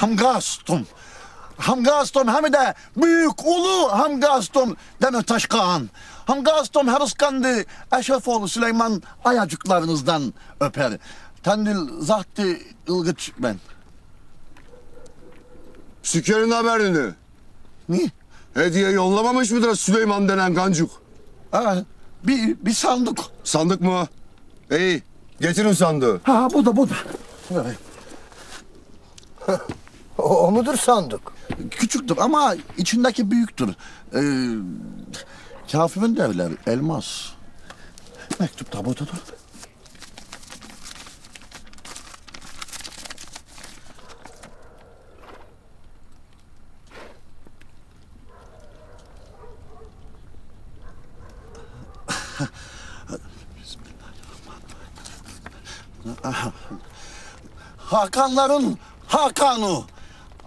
Hamgastum. Hamgastum hem de büyük ulu Hamgastum Demirtaş Kağan. Hamgastum Heruskandı Eşrefoğlu Süleyman ayacıklarınızdan öper. Tendil zahti ılgıç ben. Süker'in haberini. Ne? Hediye yollamamış mıdır Süleyman denen gancuk? Ha, bir, bir sandık. Sandık mı? İyi. Getirin sandığı. Ha bu da bu da. Vereyim. O, o mudur sandık? Küçüktür ama içindeki büyüktür. Ee, kafirin devler elmas. Mektup dur. Hakanların Hakanı,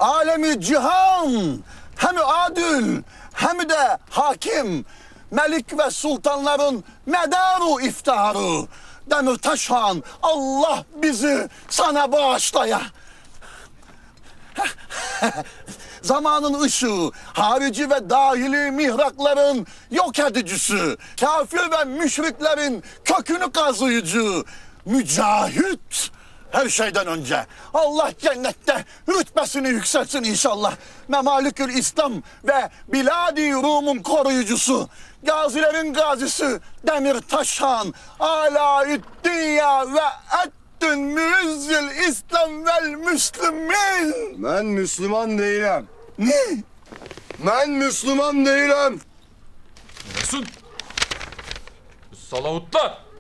alemi cihan, hem adil hem de hakim, melik ve sultanların medaru iftiharı. Demirtaş Han, Allah bizi sana bağışlaya. Zamanın ışığı, harici ve dahili mihrakların yok edicisi, kafir ve müşriklerin kökünü kazıyıcı, mücahit her şeyden önce. Allah cennette rütbesini yükseltsin inşallah. Memalikül İslam ve Biladi Rum'un koruyucusu, gazilerin gazisi Demirtaş Han, Alaüddin ve Ettün Müzzil İslam vel Müslümin. Ben Müslüman değilim. Ne? Ben Müslüman değilim. Resul! Salavutlar!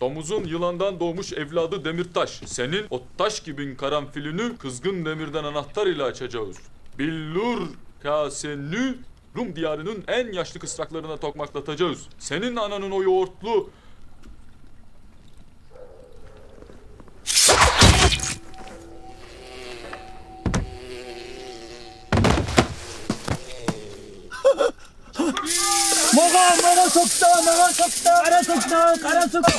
Domuzun yılandan doğmuş evladı Demirtaş. Senin o taş gibi karanfilini kızgın demirden anahtar ile açacağız. Billur kasenü Rum diyarının en yaşlı kısraklarına tokmaklatacağız. Senin ananın o yoğurtlu Moga, moga soktu, moga soktu, kara soktu, kara soktu.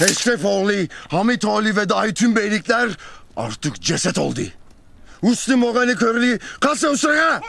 Eşrefoğlu, Hamitoğlu ve dahi tüm beylikler artık ceset oldu. Uslu Mogani Körlü, kasa usaya!